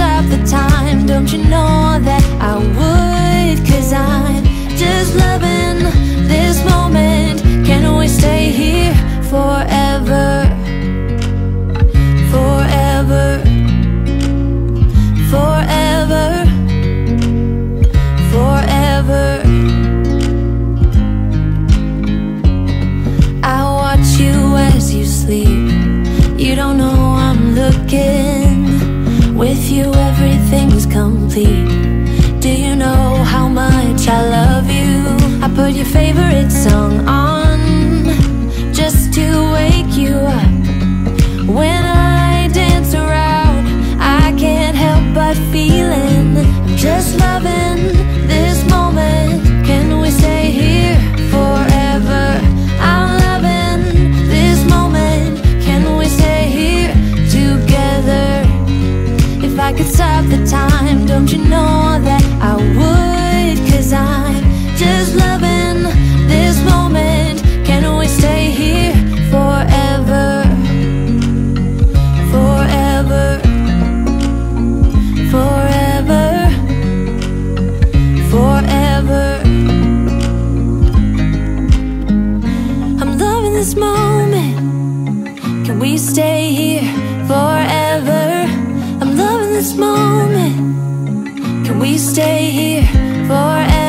stop the time, don't you know that I would? Cause I'm just loving this moment. Can we stay here forever? Forever. Forever. Forever. I watch you as you sleep. You don't know I'm looking. With you, everything's complete. Do you know how much I love you? I put your favorite song on don't you know that I would? Cause I'm just loving this moment. Can we stay here forever? Forever. Forever. Forever. I'm loving this moment. Can we stay here forever? I'm loving this moment. We stay here forever.